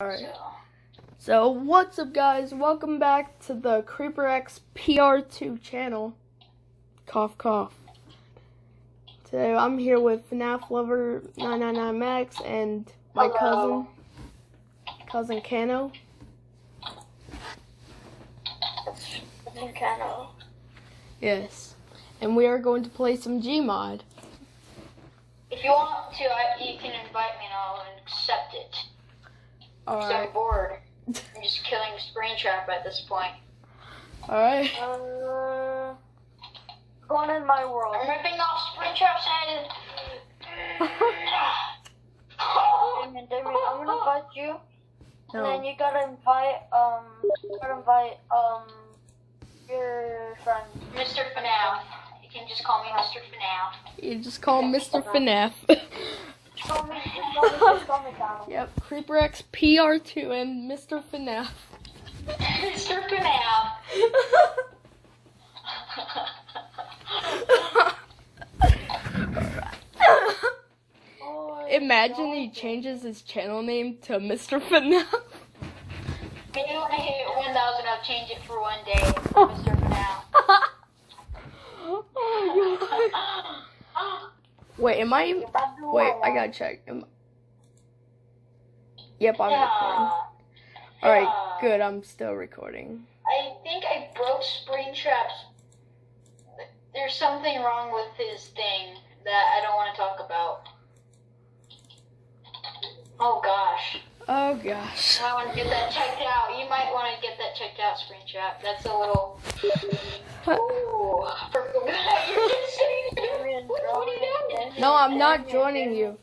Alright. So, So, what's up, guys? Welcome back to the Creeper X PR2 channel. Cough, cough. Today, I'm here with FNAF Lover 999 Max and my Hello. cousin, cousin Kano. kind of. Yes. And we are going to play some Gmod. If you want to, I, you can invite me and I'll accept it. So Alright. I'm bored. I'm just killing Springtrap at this point. Alright. Uh, going in my world. I'm ripping off Springtrap's head. Damien, Damien, I'm gonna invite you, and then you gotta invite, um, you gotta invite, um, your friend. Mr. FNAF. You can just call me Mr. FNAF. You just call him Mr. FNAF. Call me, just call me, just call me Donald. yep. Creeper X PR2 and Mr. FNAF. Mr. FNAF. Oh, Imagine he changes his channel name to Mr. FNAF. Maybe when I hit 1,000, I'll change it for one day. Mr. FNAF. oh, oh God. Wait, am I? You're about to do Wait. I gotta check. Am... Yep, I'm Yeah. recording. All right, Yeah. good. I'm still recording. I think I broke Springtrap's. There's something wrong with his thing that I don't want to talk about. Oh gosh. Oh gosh. I want to get that checked out. You might want to get that checked out, Springtrap. That's a little. Ooh. Purple guy, you're just sitting there. What, what are you doing? No, I'm not joining you.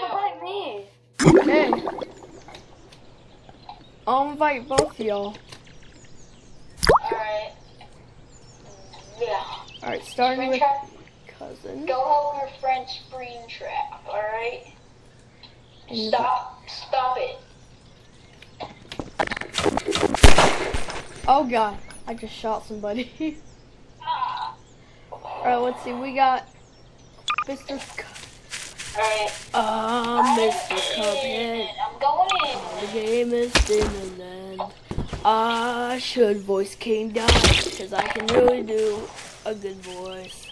Invite me. Okay. I'll invite both of y'all. Alright. Yeah. All right, starting with cousin. go help your friend trap, alright? Stop. Stop it. Oh god, I just shot somebody. Ah. All right, let's see. We got Mr. C- Alright. uh, Mr. Cuphead. I'm going in. The game is in land. I should voice King Dot because I can really do a good voice.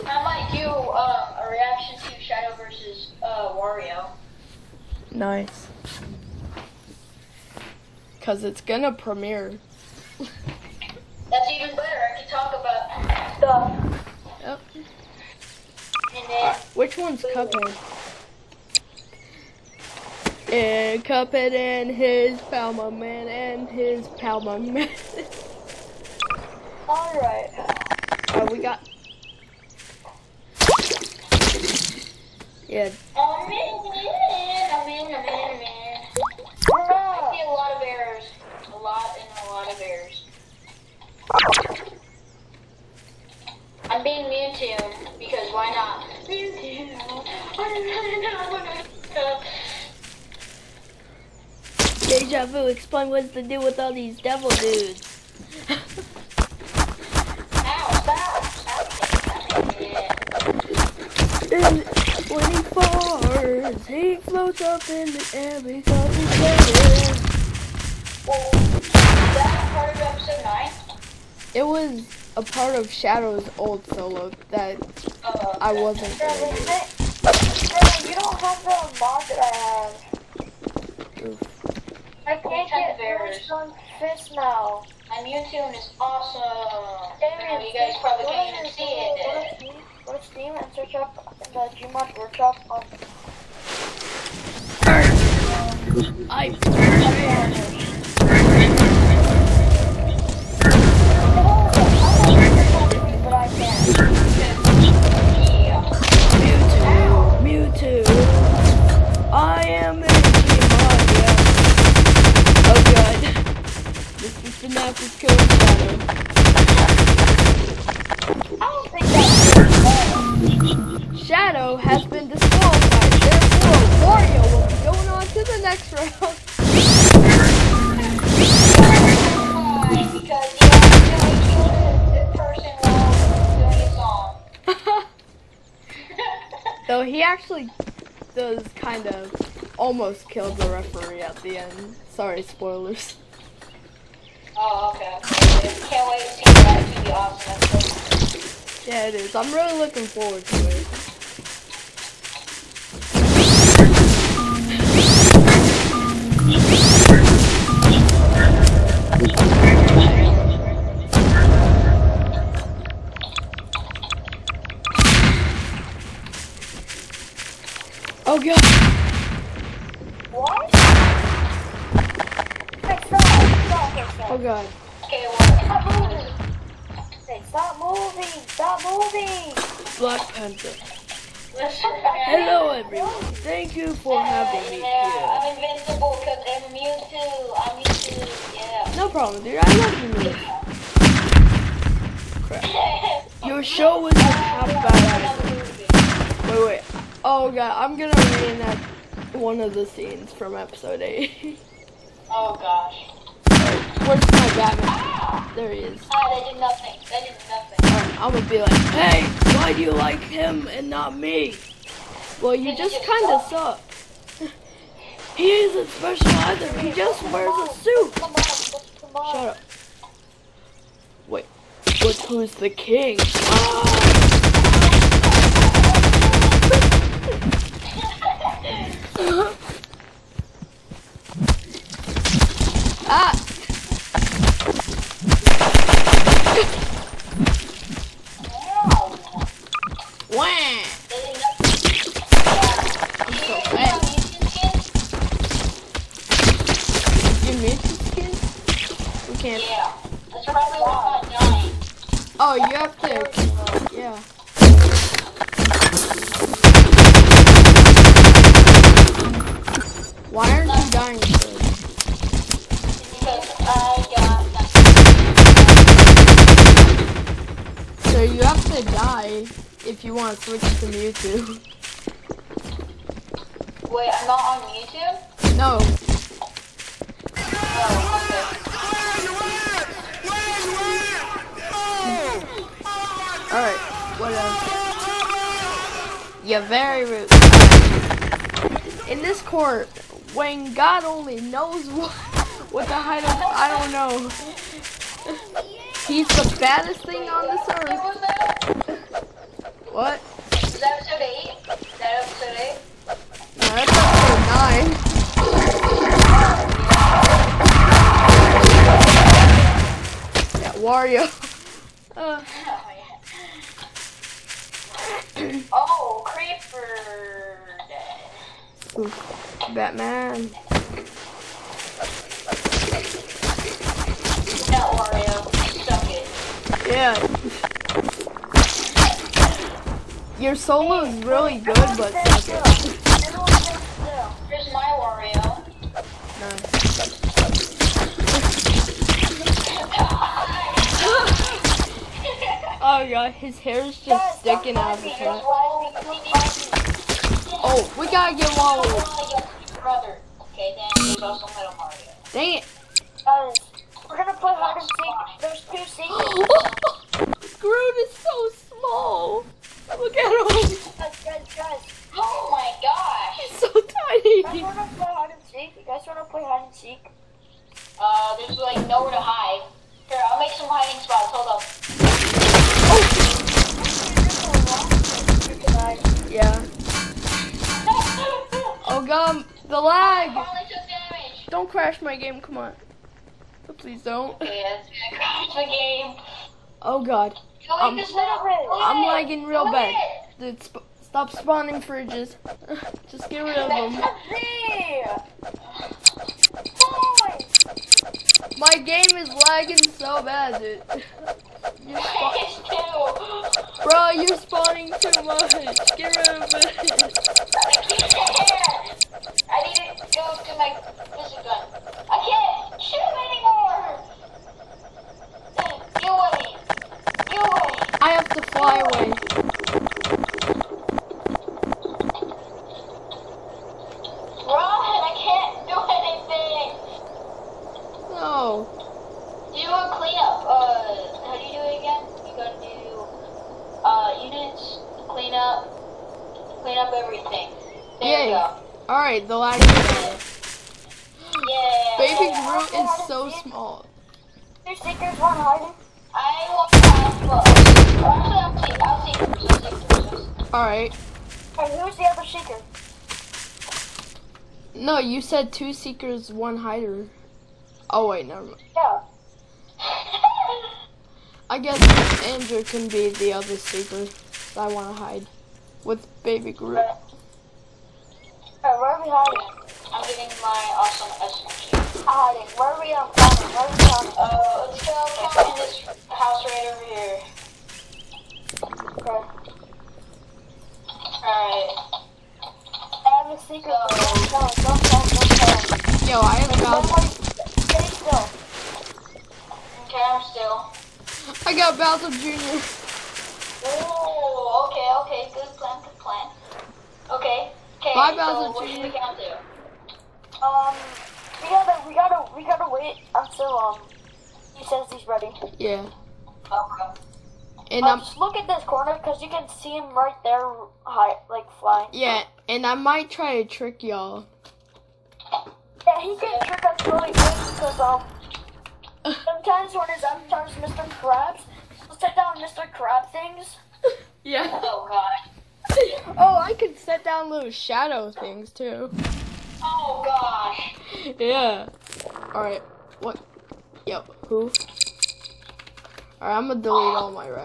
in. I might do uh, a reaction to Shadow versus uh, Wario. Nice. Cause it's gonna premiere. That's even better. I can talk about stuff. Yep. And Which one's Cuphead? And Cuphead and his Palma Man and his Palma Man. Alright. oh, we got. Yeah, I'm in, I'm in, I'm in, I'm in. I see a lot of errors. A lot and a lot of errors. I'm being Mewtwo because why not? Deja vu, explain what's the deal with all these devil dudes. When he farts, he floats up in the air because he's dead. Well, that part of episode 9? It was a part of Shadow's old solo that Uh, I wasn't Damien, really. Damien, you don't have the mod that I have. Oof. I can't get of errors. Village Gun Fist now. my Mewtwo is awesome. I Damien, know you guys probably go can't even your- see Go it. to go to Steam and search up the Gmod Workshop on I Mewtwo. I am Digimon, yeah. Oh god. FNAF is killing Shadow. I don't think that's Shadow has been disqualified. Therefore, Wario will be going on to the next round. Though he actually does kind of almost kill the referee at the end. Sorry, spoilers. Oh, okay. Can't wait to see that. It's awesome. Yeah, it is. I'm really looking forward to it. Oh god. What? Oh god. Okay, Stop moving! Stop moving! Stop moving! Black Panther. Hello everyone. Thank you for having me Yeah, here. I'm invincible because I'm Mewtwo. I'm Mewtwo. Yeah. No problem, dude. I love you. Crap. Your show was just half bad. Wait, wait. Oh god, I'm gonna reenact one of the scenes from episode 8. oh gosh. Where's my Batman? There he is. Ah, they did nothing. They did nothing. Alright, I'm gonna be like, hey, why do you like him and not me? Well, you just kinda suck. He isn't special either. He just wears a suit. Come on, come on. Shut up. Wait, but who's the king? Ah! Ah! Wah! They did nothing. I'm so fast. You You skin? We can't. Yeah. That's probably why I'm dying. Oh, you have to. Yeah. Why aren't you dying first? Because I got nothing. So you have to die if you want to switch to Mewtwo. Wait, I'm not on YouTube? No. Oh, okay. Alright, whatever. You're very rude. In this court, when God only knows what, what the height of, I don't know. He's the baddest thing on this earth. 9. Yeah, Uh, oh, Creeper. oof, Batman. That Wario. Suck it. Yeah. Your solo is really good, but suck it. Here's my Wario. No. Oh god, his hair is just sticking out of his head. Oh, we gotta get Waluigi. Okay, then there's also Mario. Dang it. Guys, we're gonna play hide and seek. There's two secrets. Groot is so small. Look at him. Guys, guys, guys. Oh my gosh. He's so tiny. You guys wanna play hide and seek? You guys wanna play hide and seek? Uh, there's like nowhere to hide. Here, I'll make some hiding spots. Hold up. Yeah. Oh god, the lag. Don't crash my game, come on. Please don't. Crash the game. Oh god. Um. Delete I'm lagging real bad. Dude, sp- stop spawning fridges. Just get rid of them. My game is lagging so bad, dude. You spa- It's two. Bro, you're spawning too much. Get rid of it. I need to go to my physics gun. I can't shoot anymore. You away. You away. I have to fly away. Run! I can't do anything. No. Do a cleanup. Uh, how do you do it again? You gotta do uh units, clean up, clean up everything. There Yay. you go. Alright. The ladder. Yeah. Baby Groot is so small. Two seekers, one hiding. I will have, but actually, I'll. I'll see. I'll see. I'll see. Alright. Hey, who's the other seeker? No, you said two seekers, one hider. Oh wait, never mind. Yeah. I guess Andrew can be the other seeker that I want to hide with Baby Groot. Alright, where are we hiding? I'm getting my awesome SMG. Hiding. Where are we hiding? Where are we hiding? Uh, let's go in this house right over here. Okay. Alright. I have a secret. but Don't tell. Don't tell. Don't tell. Yo, I have Bowser. Still. Okay, I'm still. I got Bowser Jr. Oh, okay, okay. Good plan, good plan. Okay. Okay, Bye, so Bowser what should we Jr. count to? Um, we gotta, we gotta, we gotta wait until um he says he's ready. Yeah, Okay. and Um, I'm just look at this corner because you can see him right there, high, like flying. yeah, and I might try to trick y'all. Yeah, he can trick us really good because um sometimes when his avatars Mr. Krabs, he'll set down Mr. Crab things. Yeah. Oh, God. Oh, I could set down little shadow things too. Oh, gosh. Yeah. All right. What? Yo, who? All right, I'm gonna delete all my red.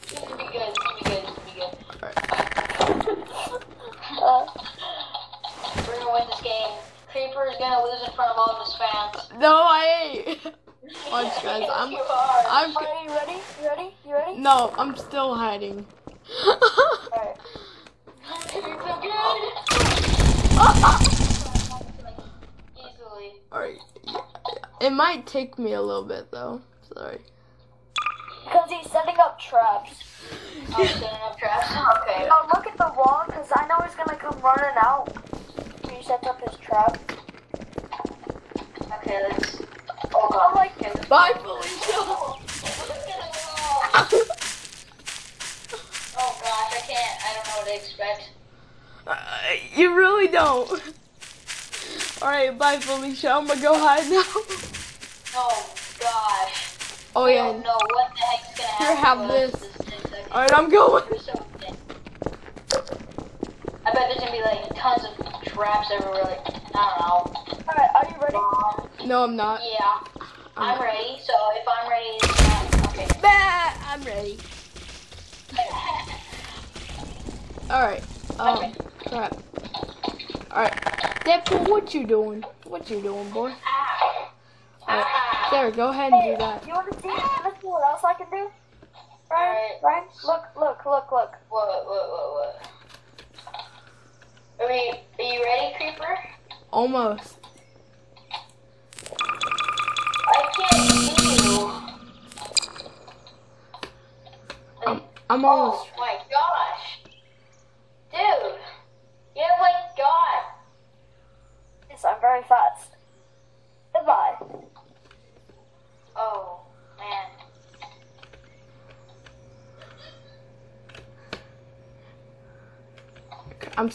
This is be good. This is be good. This is be good. All right. Uh, We're gonna win this game. Creeper is gonna lose in front of all of his fans. No, I ain't. Watch, guys. I'm. I'm. are you ready? You ready? You ready? No, I'm still hiding. Alright. You're so good. Alright. It might take me a little bit though. Sorry. Because he's setting up traps. Oh, I'm setting up traps. Okay. Oh, look at the wall because I know he's gonna come running out. When He sets up his trap. Okay, let's. Oh god. Oh, like- Okay, Bye, Felicia. Look at the wall. Oh gosh, I can't. I don't know what to expect. Uh, you really don't. Alright, bye, Felicia. I'm gonna go hide now. Oh gosh. Oh, yeah. I yeah. don't know what the heck's gonna Here, have this. this Alright, I'm going. You're so dead. I bet there's gonna be like tons of traps everywhere. Like, I don't know. Alright, are you ready? don't. No, I'm not. Yeah, I'm I'm- ready. So if I'm ready, then, okay. Bah, I'm ready. Alright. Um, Okay. crap. Alright. Deadpool, what you doing? What you doing, boy? Ah. Alright. Ah. There, go ahead and Hey, do that. you want to see? You to what else I can do? Ryan, right. Ryan, look, look, look, look. What? What? What? What? Are we? Are you ready, Creeper? Almost. I can't see you. I'm, I'm almost. Oh my gosh, dude! You have like God. Yes, I'm very fast. Goodbye. Oh man.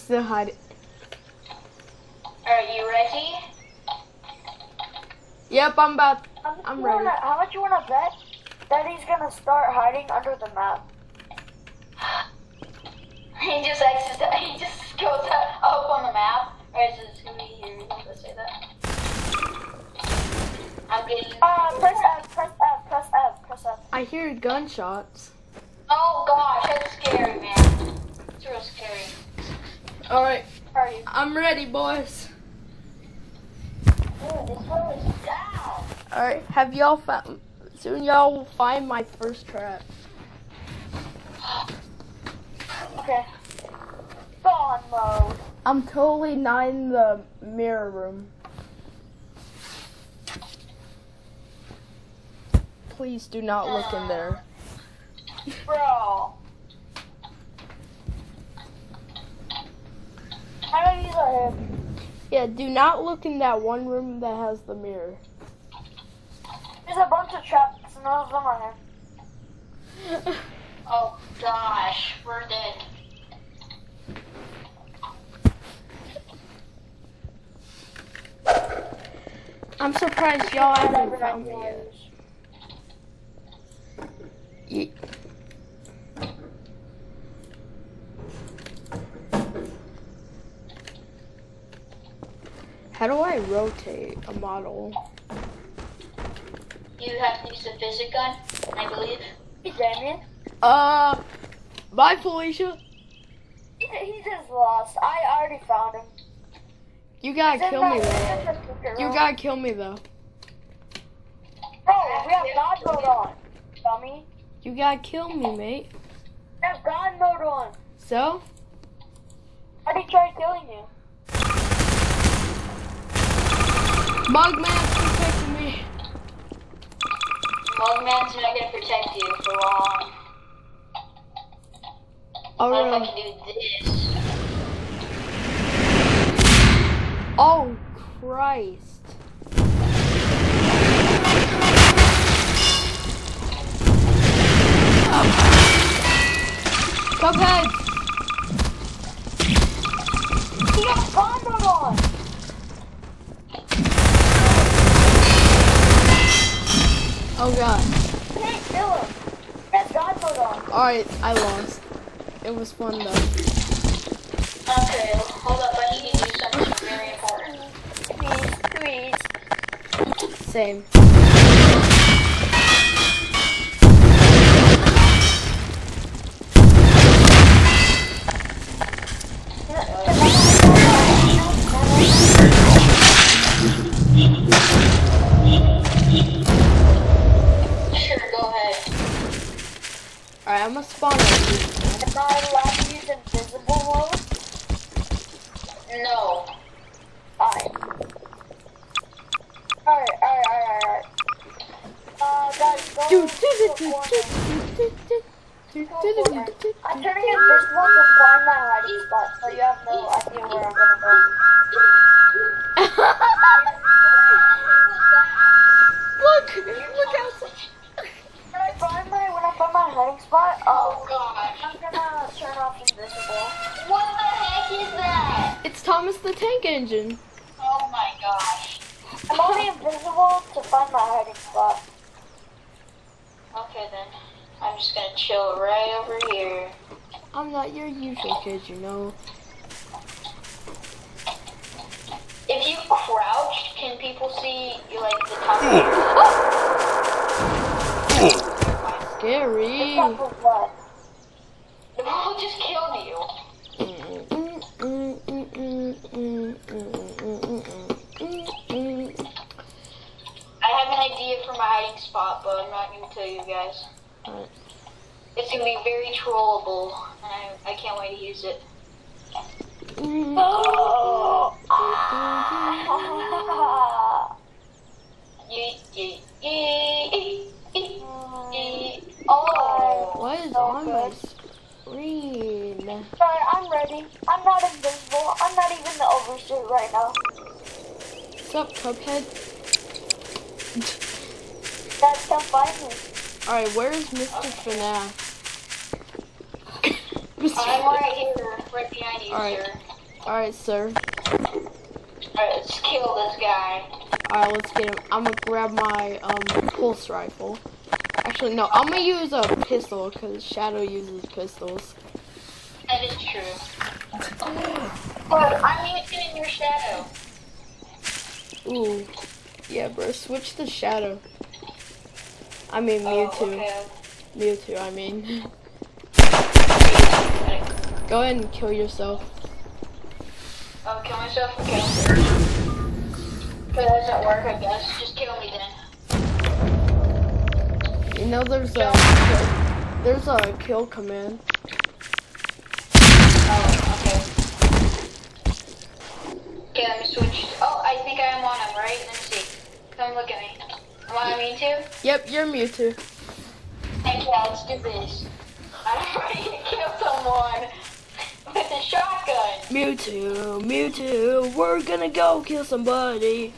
I'm still hiding. Are you ready? Yep, I'm about. How I'm ready. Wanna, how much you want to bet that he's gonna start hiding under the map? He just exits. He just goes up up on the map. Or is this who he here? Let's say that. I'm getting. Uh, press F, press F, press F, press F. I hear gunshots. Alright, are you? I'm ready, boys. Dude, this one is down. Alright, have y'all found. Soon y'all will find my first trap. Okay. Gone mode. I'm totally not in the mirror room. Please do not look in ah. there. Do not look in that one room that has the mirror. There's a bunch of traps, and none of them are here. oh gosh, we're dead. I'm surprised y'all haven't found me yet. How do I rotate a model? You have to use the physic gun, I believe. Hey, Damien. Uh, bye, Felicia. He, he just lost. I already found him. You gotta He's kill me though. he's in the secret You gotta kill me though. Bro, we have God mode on. Dummy. You gotta kill me, mate. We have God mode on. So? I already tried killing you. Mugman's protecting me. Mugman's not gonna protect you for long. Oh, What if I can do this? Oh, Christ. Cuphead! He got God mode on. Oh god. Can't kill him. He has God mode on. Alright, I lost. It was fun though. Okay, hold up, I need to do something very important. Please, please. Same. I'm ready. I'm not invisible. I'm not even the overshoot right now. What's up, Cuphead? Guys, come find me. Alright, where's Mr. FNAF? Mr. I'm right here, right behind you, Alright. sir. Alright, sir. Alright, let's kill this guy. Alright, let's get him. I'm gonna grab my um pulse rifle. Actually, no, I'm gonna use a pistol because Shadow uses pistols. That is true. But I'm using your shadow. Ooh. Yeah, bro, switch the Shadow. I mean, Oh, Mewtwo. okay. Mewtwo, I mean. Go ahead and kill yourself. Oh, kill myself? Okay. If it doesn't work, I guess. Just kill me then. You know, there's a there's a kill command. Oh, okay. Okay, let me switch. Oh, I think I am on him, right? Let me see. Come look at me. Am I on me too? Yep, you're Mewtwo. Yeah, let's do this. I'm ready to kill someone with a shotgun. Mewtwo, Mewtwo, we're gonna go kill somebody.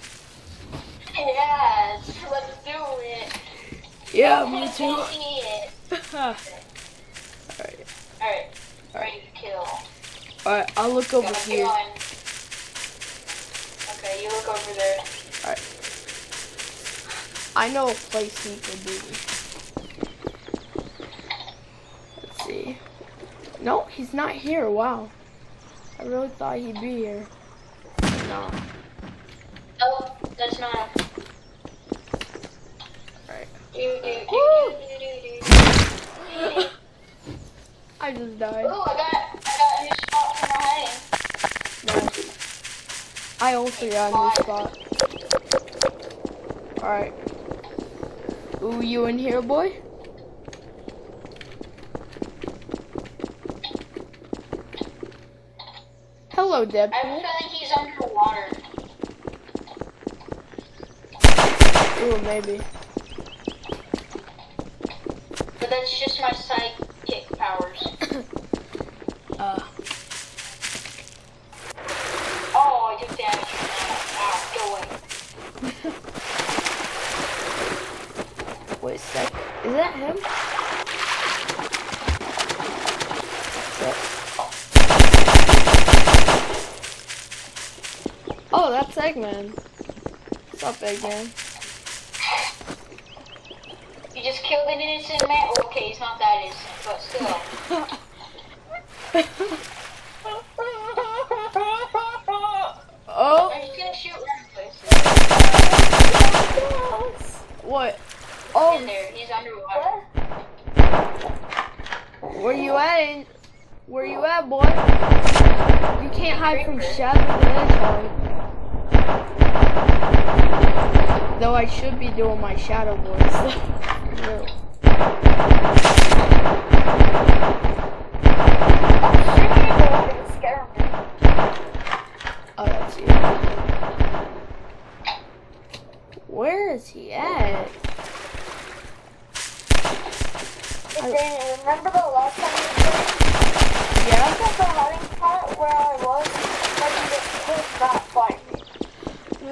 Yes, let's do it. Yeah, Mewtwo. Alright. Alright, ready to kill. Alright, I'll look over Got here. gun. Okay, you look over there. I know a place he could be. Let's see. No, he's not here. Wow. I really thought he'd be here. No. Oh, that's not him. Right. Do, do, do, Woo! do, do, do, do. I just died. Ooh, I got, I got a new spot my hiding. Nice. I also got a new spot. Alright. Ooh, you in here, boy? Hello, Deb. I a Deadpool. he's underwater. Ooh, maybe. But that's just my sidekick powers. Uh, Oh, I took damage. Ow, go away. wait a sec. Is that him? Oh, that's Eggman. Eggman? You just killed an innocent man. Okay, he's not that innocent, but still. oh, I'm just gonna shoot random places. what? Oh. In Oh, there, he's underwater. where you at? Where you at, boy? You can't hide from Shadow the Hedgehog. Though I should be doing my Shadow voice. Real. Oh, that's you. Where is he at? Remember the last time you? Yeah? I got the hiding spot where I was, but you just could not find me.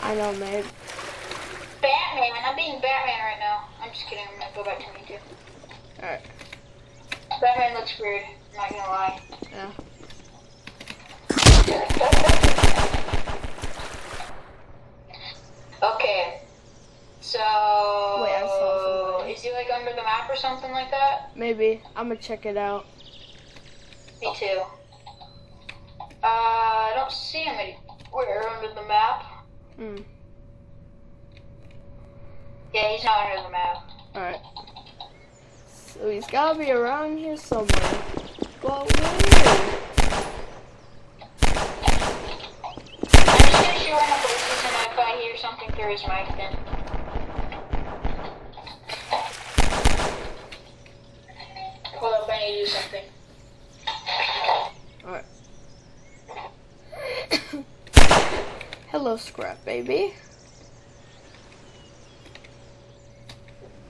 I know, mate. Batman, I'm being Batman right now. I'm just kidding, I'm gonna go back to Mewtwo. Alright, Batman looks weird, I'm not gonna lie. yeah. Okay. So Wait, I saw somebody. is he like under the map or something like that? Maybe. I'm gonna check it out. Mewtwo. Uh, I don't see him anywhere under the map. Hmm. Yeah, he's not under the map. Alright. So he's gotta be around here somewhere. But where? I'm just gonna shoot random places and if I hear something through his mic then. Hold up, I need to do something. Alright. Hello, Scrap Baby.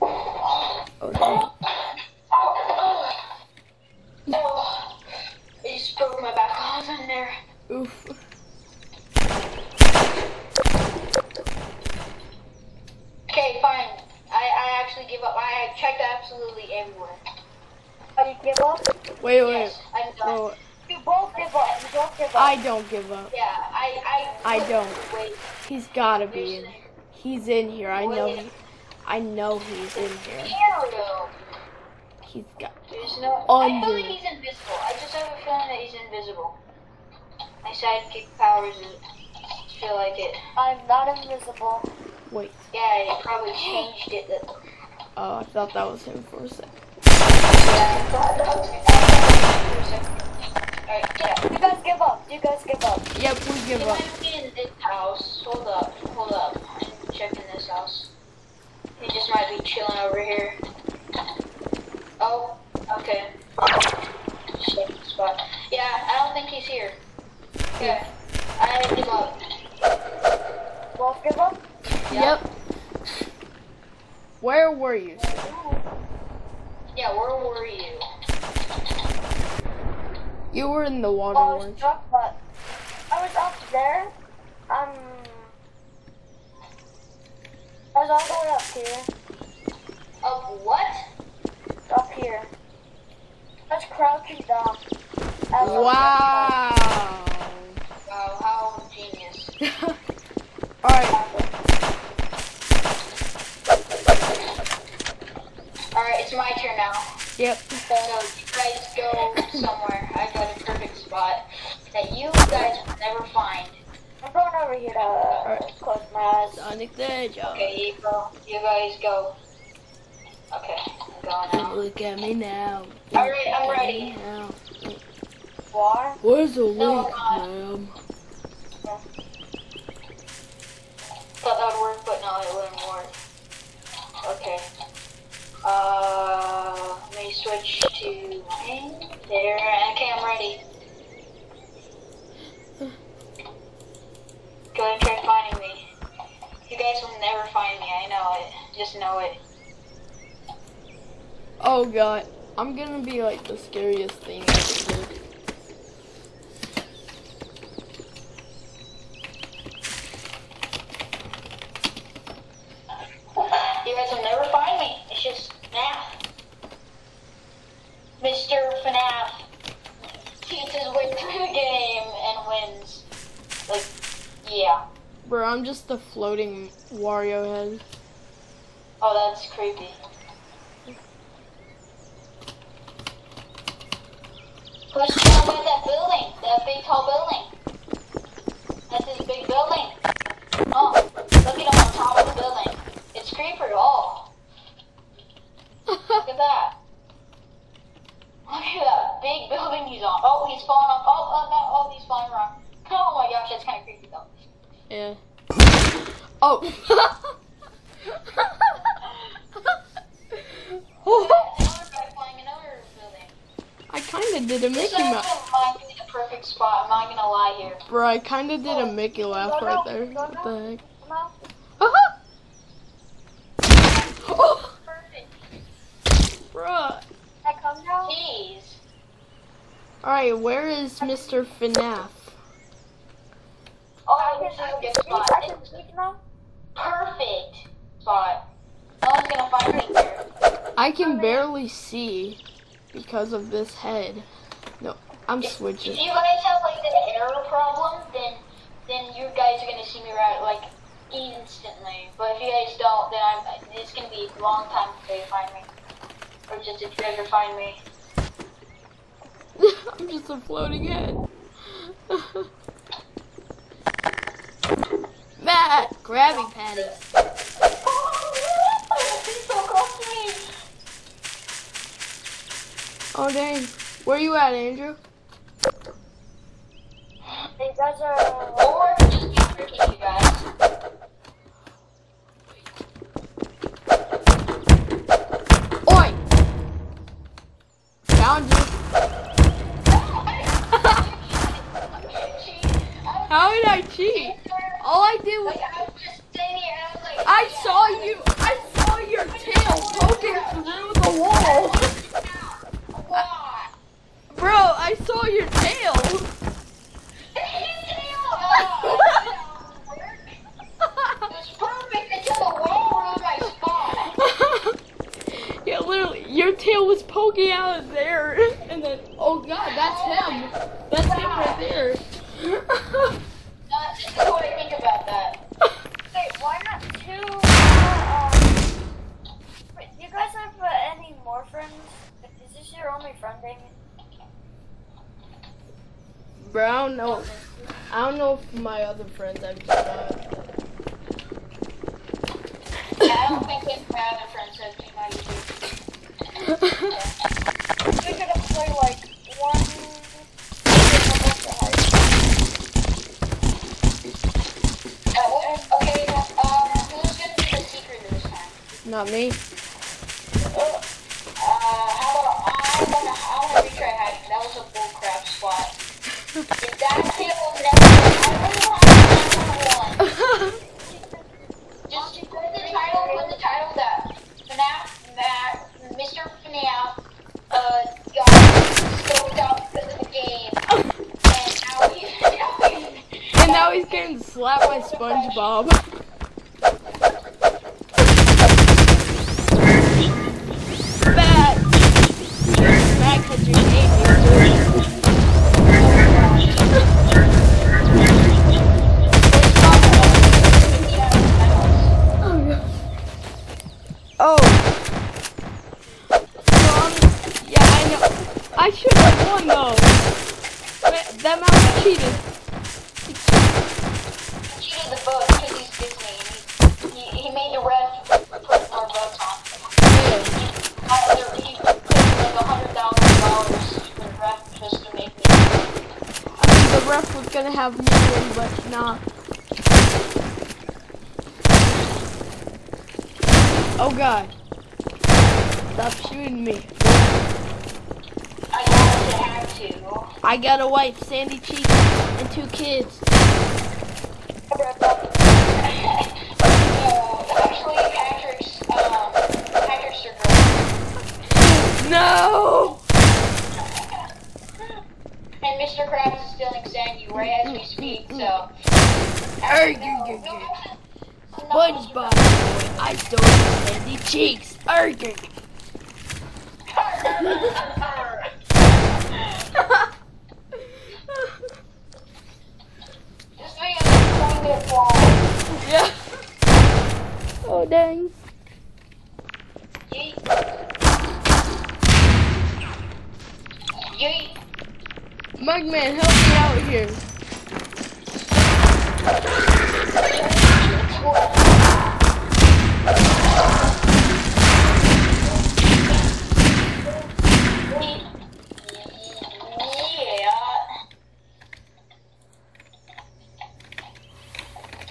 Oh. Oh, oh, oh. I just broke my back. In there. Oof. Okay, fine. I, I actually give up. I checked absolutely everywhere. Oh, you give up? Wait, wait. Yes, I'm done. Whoa, You both give up. You don't give up. I don't give up. Yeah, I I. I don't. He's gotta be in. He's in here. I know he. I know he's in here. He's got. There's no. I feel like he's invisible. I just have a feeling that he's invisible. My sidekick powers is- feel like it. I'm not invisible. Wait. Yeah, it probably changed it. That, Oh, I thought that was him for a second. yeah, I thought that was for a second. Alright, yeah. You guys give up. You guys give up. Yep, we give up. might be in this house. Hold up, hold up. I'm checking this house. He just might be chilling over here. Oh, okay. Shit, spot. Yeah, I don't think he's here. Yeah, I give up. Both give up? Yep. Where were you? Yeah, where were you? You were in the water, Oh, I was weren't stuck, but I was up there. up here. Up what? Up here. That's crouchy dog. Wow. Wow, how genius. Alright. Alright, it's my turn now. Yep. So you guys go somewhere. I got a perfect spot that you guys will never find. I'm going over here. Alright eyes. Sonic the Hedgehog. Okay, you go. You guys go. Okay, I'm going now. Look at me now. Alright, I'm ready. now. Why? Where's the No, link, I'm ma'am? Thought that would work, but no, it wouldn't work. Okay. Uh, let me switch to there. Okay, I'm ready. Go ahead and try finding guys will never find me. I know it. Just know it. Oh god, I'm gonna be like the scariest thing ever. You guys will never find me. It's just math. Mr. FNAF cheats his way through the game and wins. Like, yeah. A floating Wario head. Oh, that's creepy. Who's down by that building? That big tall building. That's his big building. Oh, look at him on top of the building. It's creeper. Oh, look at that. Look at that big building he's on. Oh, he's falling off. Oh, oh, no. Oh, he's flying around. Oh my gosh, that's kind of creepy though. yeah. Oh. Look at that. Another guy flying another building. I kinda did a This Mickey is Mouse. might be the perfect spot. I'm not gonna lie here. Bro, I kinda did Uh-huh. a Mickey laugh right there. What the heck? No? oh, bruh. I come now? Jeez. Alright, where is Mr. FNAF? Oh, I this is can, a I good spot. I can speak now? Perfect spot. No one's gonna find me. I can barely see because of this head. No, I'm If switching. you guys have like an error problem, then then you guys are gonna see me right like instantly. But if you guys don't, then I'm it's gonna be a long time before you find me, or just if you ever find me. I'm just a floating head. Matt, Krabby Patty. He's so close to me. Oh dang. Where are you at, Andrew? You guys are. Found you. How did I cheat? All I did was I was just standing here and I was like, I saw you. I saw your tail poking through the wall. Bro, I saw your tail. It's perfect until the wall ruined my spot. yeah, literally, your tail was poking out of there, and then, oh god, that's him. That's him right there. Uh, this is what I think about that. Wait, why not two? Uh, wait, do you guys have uh, any more friends? Is this your only friend, Damien? Bro, I don't know. I don't know if my other friends have just got. Yeah, I don't think any of my other friends have been my YouTube. We could have played like one. Uh, what- okay, um, who's gonna be the secret this time? Not me. Uh, how about I wanna, I wanna retry hiding. That was a bullcrap spot. If that kid was never, I really want to one. Just put the title, put the title that FNAF, Matt, Mr. FNAF, uh, got scoped out because of the game. And now he, now he, And now he's getting slapped by SpongeBob. I got a wife, Sandy Cheeks, and two kids. No, actually, Patrick's um, Patrick's your girl. No! And Mr. Krabs is stealing Sandy right as we speak, so. Arr, No, gr, gr, no, gr. no, SpongeBob, boy, I stole your Sandy Cheeks. Arr, gr, gr. This video is 20 minutes long. yeah. Oh dang. Yeet. Yeet. Mugman, help me out here.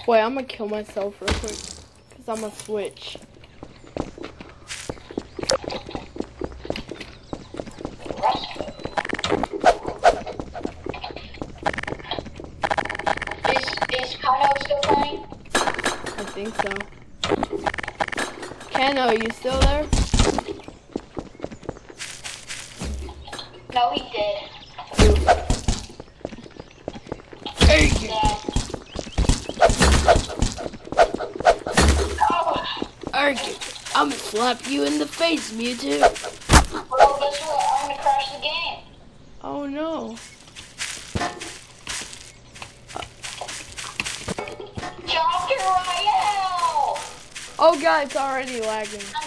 Wait, I'm gonna kill myself real quick. Cause I'm gonna switch. Is is Kano still playing? I think so. Kano, you still there? No, he did. Arr, gr, Yeah. Arr. I'm gonna slap you in the face, Mewtwo. It's already lagging.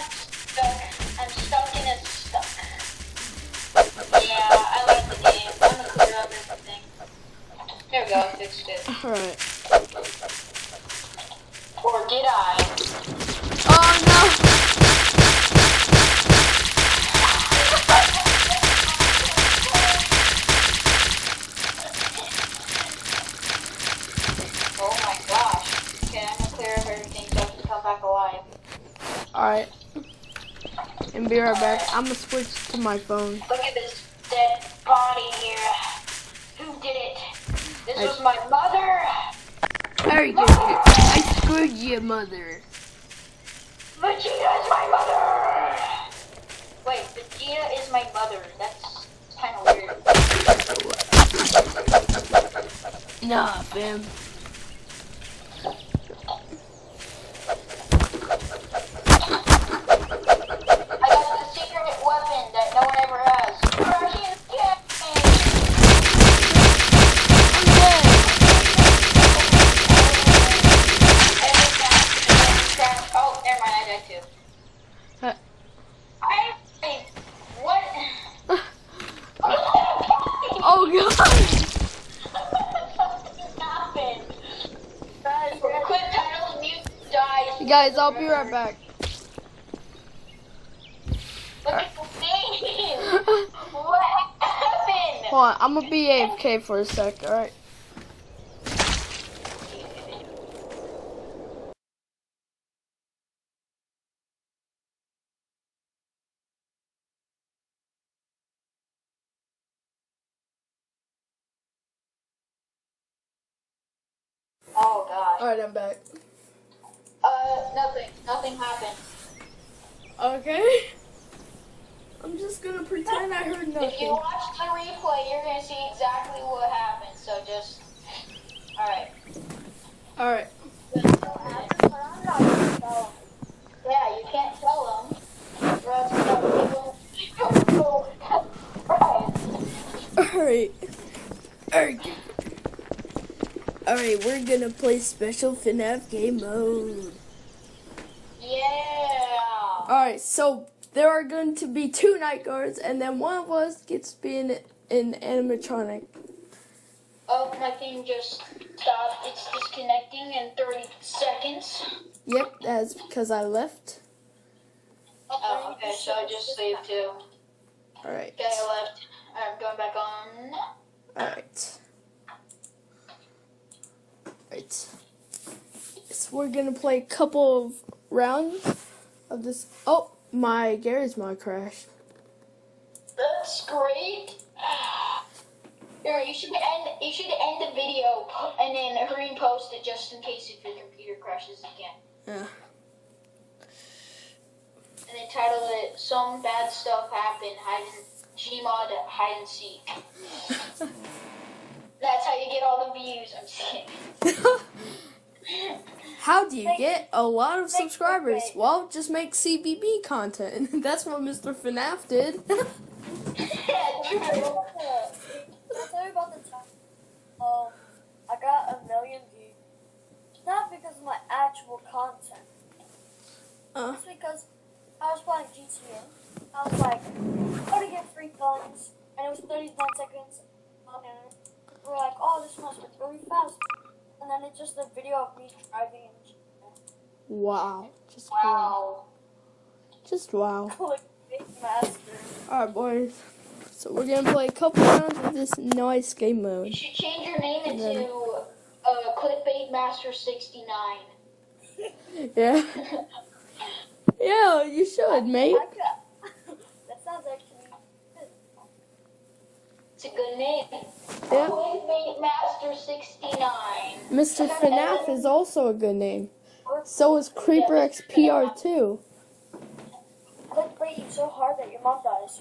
And be right back. I'm gonna switch to my phone. Look at this dead body here. Who did it? This I- was my mother. Gr, gr. I screwed your mother. Vegeta is my mother. Wait, Vegeta is my mother. That's kind of weird. Nah, fam. I'll be right back. Look the name. What happened? Hold on, I'm gonna be AFK for a sec, alright? Oh gosh. Alright, I'm back. Uh, nothing. Nothing happened. Okay. I'm just gonna pretend I heard If you nothing. watch the replay, you're gonna see exactly what happened. So just. All right. Alright. Yeah, you can't tell them. Or else they'll go. Right. Alright. Alright. Alright, we're gonna play special FNAF game mode. Yeah. Alright, so there are going to be two night guards, and then one of us gets to be an, an animatronic. Oh, my thing just stopped. It's disconnecting in 30 seconds. Yep, that's because I left. Oh, oh okay, so I just saved too. Alright. Okay, I left. I'm going back on. Alright. Alright. So we're gonna play a couple of rounds of this. Oh, my Garry's mod crashed. That's great. Here, you should end. You should end the video and then hurry and post it just in case if your computer crashes again. Yeah. And then title it "Some Bad Stuff Happened." Hide and Gmod hide and seek. That's how you get all the views. I'm kidding. How do you get a lot of subscribers? Well, just make CBB content. That's what Mr. FNAF did. yeah, true. I'll tell you about the time. Um, I got a million views. Not because of my actual content. uh, It's because I was playing GTA. I was like, how to get free guns, and it was 39 seconds. And we're like, oh, this must be really fast. And then it's just a video of me driving and wow. Just wow. Wow. Just wow. like big master. Alright, boys. So we're gonna play a couple rounds of this nice game mode. You should change your name And then- into uh, Clickbait Master 69. Yeah. Yeah, you should, mate. That sounds actually good. It's a good name. Yeah. Clickbait Master 69. Mr. FNAF is also a good name. So is Creeper XPR too. Clickbait you so hard that your mom dies.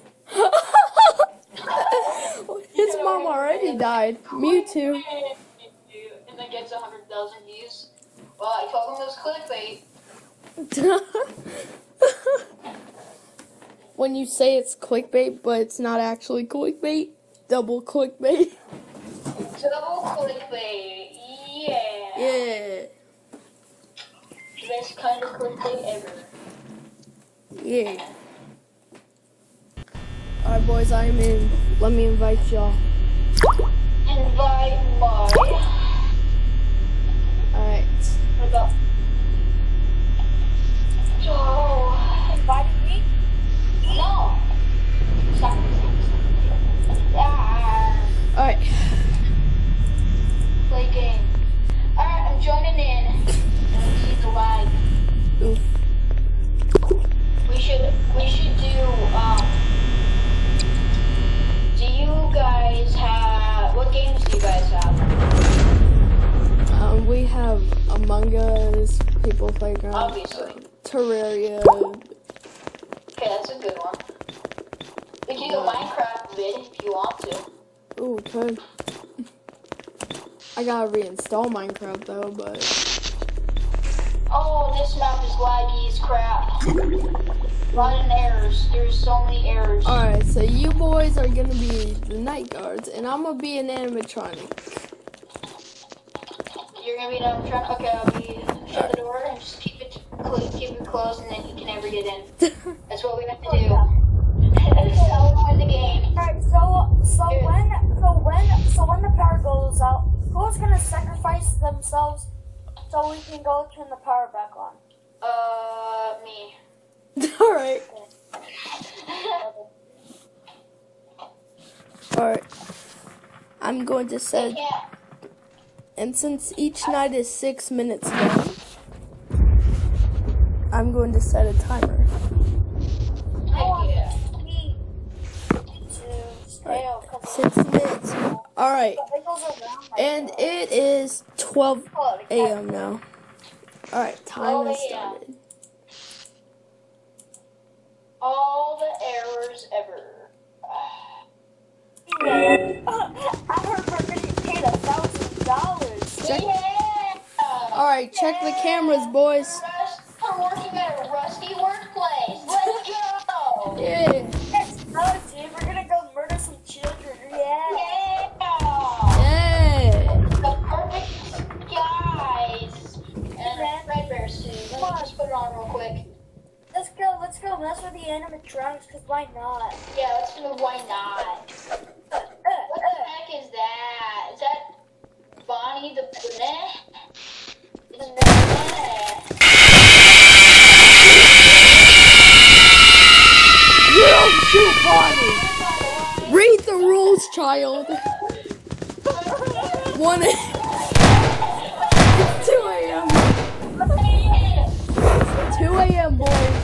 His mom already died. Mewtwo. And then gets 100,000 views. Well, I told him it was clickbait. when you say it's clickbait, but it's not actually clickbait, double clickbait. Double clickbait. Yeah. Yeah. Best kind of clickbait ever. Yeah. Alright, boys, I'm in. Let me invite y'all. Invite my. Alright. So. Inviting me? No. Alright. Play game. Alright, I'm joining in. Let's see the lag. Oof. Playground, Obviously. Terraria. Okay, that's a good one. We can do a Minecraft vid if you want to. Ooh, could. I gotta reinstall Minecraft though, but Oh, this map is laggy as crap. A lot of errors. There's so many errors. alright. So you boys are gonna be the night guards, and I'm gonna be an animatronic. You're gonna be done trying. Okay, I'll be shut the door and just keep it cl- keep it closed, and then you can never get in. That's what we have to do. That's how we win the game. Alright, so so when so when so when the power goes out, who's gonna sacrifice themselves so we can go turn the power back on? Uh, me. alright. Alright. I'm going to say. set, can't. And since each night is six minutes long, I'm going to set a timer. I want Yeah. me to stay out because Six minutes. Alright. it goes around like And it is 12 Oh, the cat- a.m. now. Alright, time has started. All the errors ever. I heard Check- Yeah. Alright, check the cameras, boys. Rust- We're working at a rusty workplace. Let's go. Yeah. Let's go, dude. We're gonna go murder some children. Yeah. Yeah. Yeah. The perfect guys. And a red suit. Let me just put it on real quick. Let's go. Let's go mess with the animatronics. Cause why not? Yeah, let's do why not. shoot bodies! Read the rules, child! 1 2 a.m. 2 a.m., boys!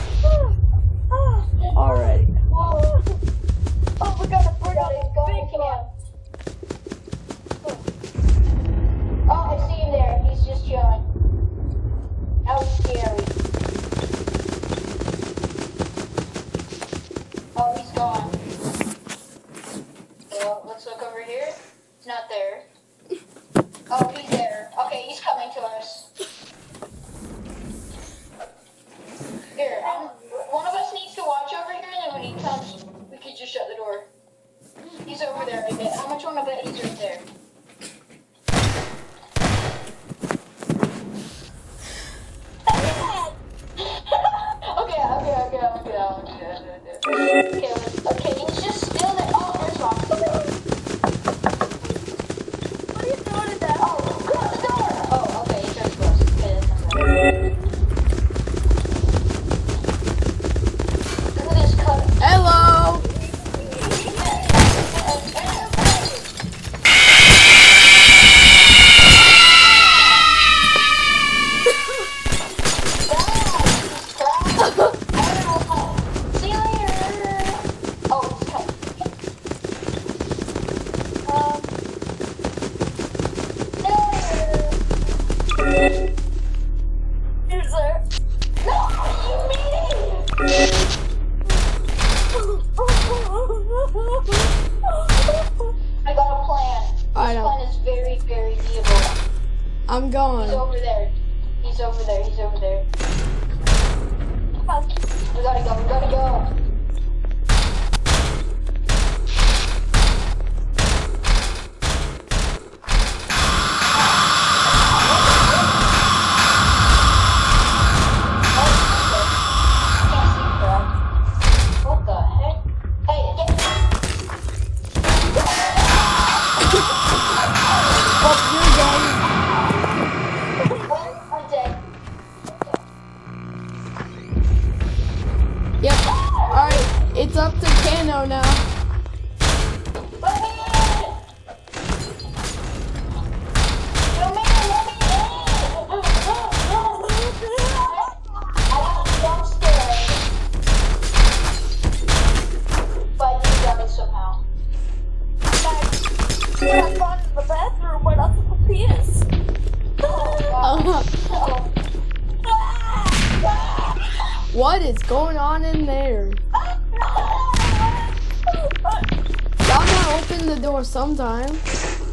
sometime.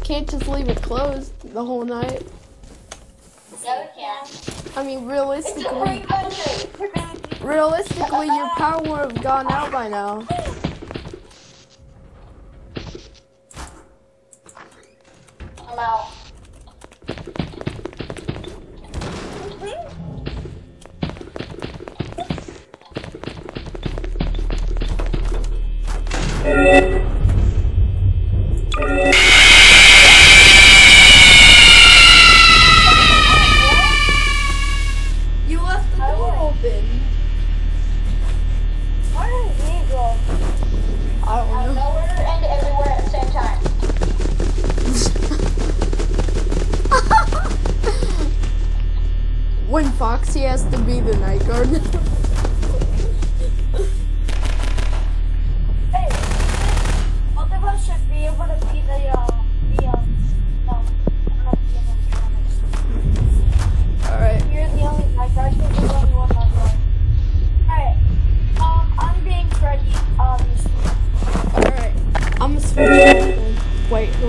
Can't just leave it closed the whole night. Yeah, we can. I mean, realistically, realistically, your power would have gone out by now.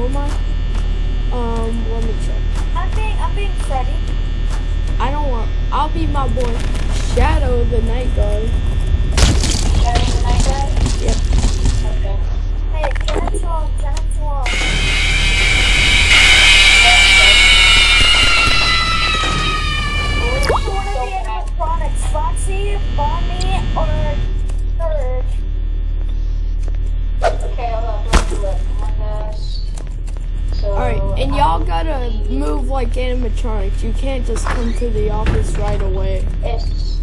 Omar? Um, let me check. I'm being, I'm being Freddy. I don't want, I'll be my boy, Shadow the Night Guard. Shadow the Night Guard? Yep. Okay. Hey, dance off, dance off. Foxy, Bonnie, or Surge. Okay, Alright, and y'all gotta move like animatronics. You can't just come to the office right away. Yes.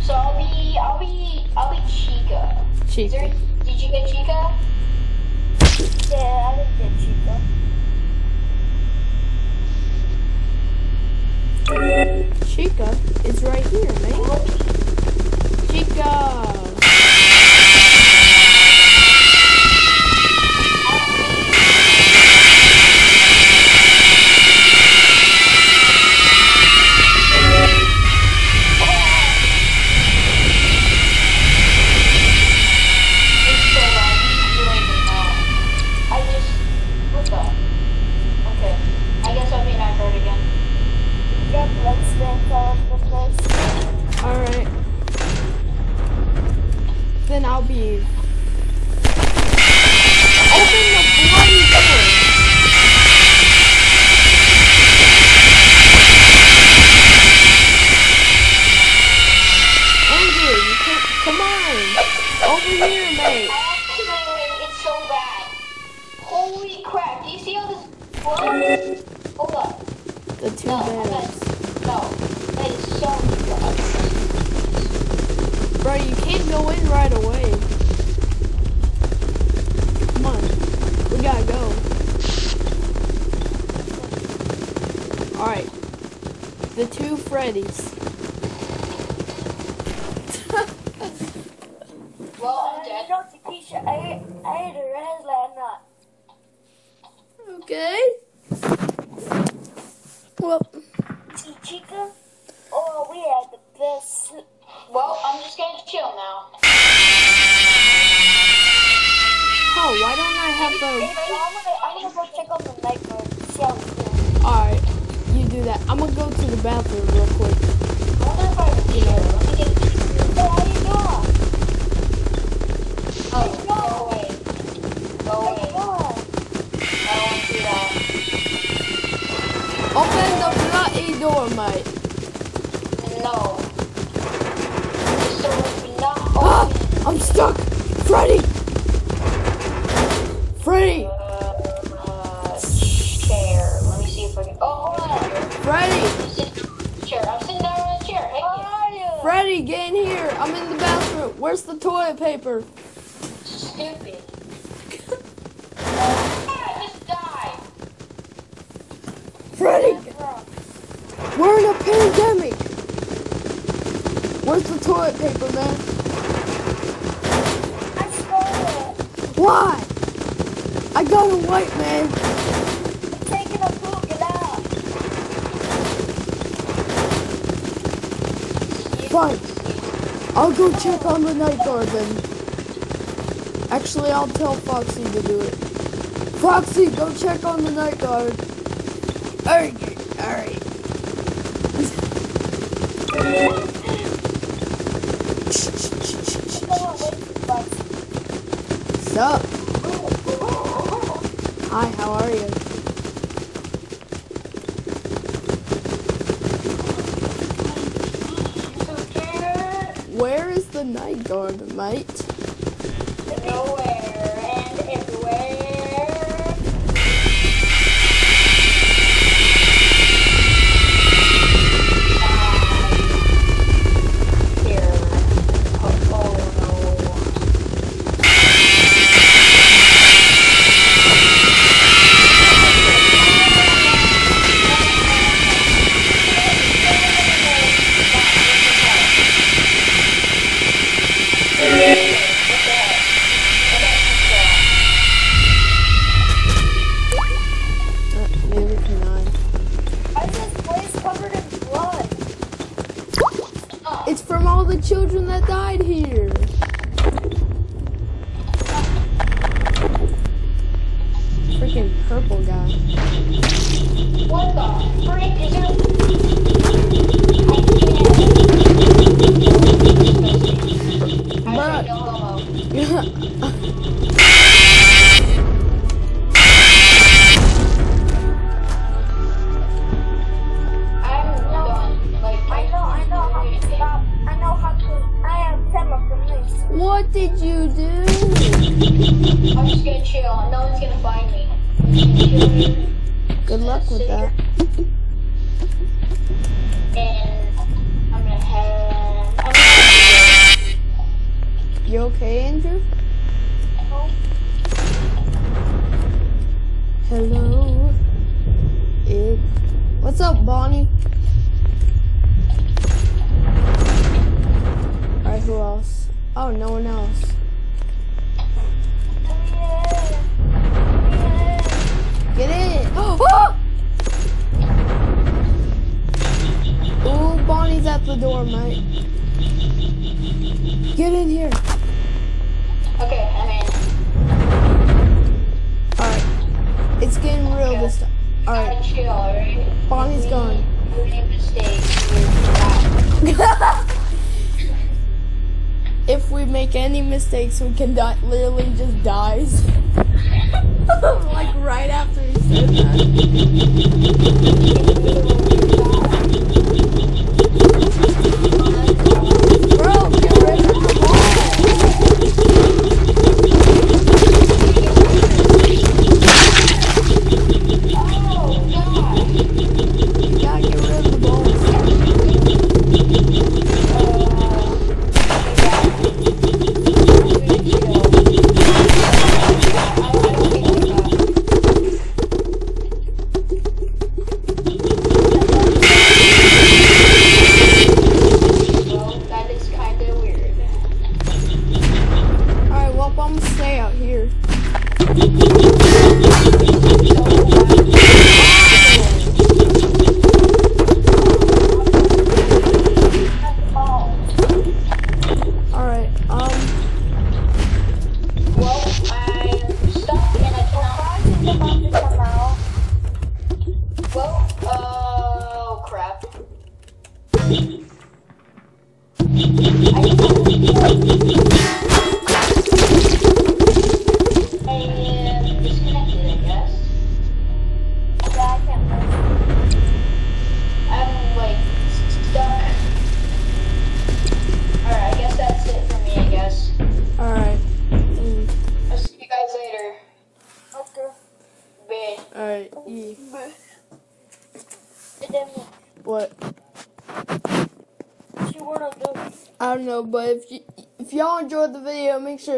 So I'll be, I'll be, I'll be Chica. Chica. There, did you get Chica? Yeah, I did get Chica. Chica is right here, man. Chica! Over here, mate! It's so bad. Holy crap. Do you see all this blood? Hold up. The two No, that's, no. That is so blood. Bro, you can't go in right away. Come on. We gotta go. Alright. The two Freddies. Well, I'm Uh, dead. you know, Takesha, I, ate a red last night. okay. Well, See, Chica? Oh, we had the best. Well, I'm just gonna chill now. oh, why don't I have the... I'm gonna, go check on the night guard. See how he's doing. Alright, you do that. I'm gonna go to the bathroom real quick. I wonder if I can see her. Let me get. Hey, how you doing? Oh, Open the bloody door, mate. No. So Ah. I'm stuck. Freddy! Freddy! Uh, chair. Let me see if I can. Oh, hold on. Freddy! I'm sitting chair. I'm sitting down on a chair. Hey, How are you? Freddy, get in here. I'm in the bathroom. Where's the toilet paper? stupid. I just died. Freddy! We're in a pandemic. Where's the toilet paper, man? I stole it. Why? I got a white man. Taking a poop, get out. Fine. I'll go check on the night guard then. Actually, I'll tell Foxy to do it. Foxy, go check on the night guard. Alright, alright. Sup? Hi, how are you? Where is the night guard, mate? Purple guy. What the freak is it? so we can die.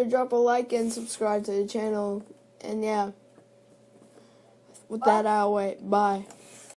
drop a like and subscribe to the channel. And yeah, with that I'll wait. Bye.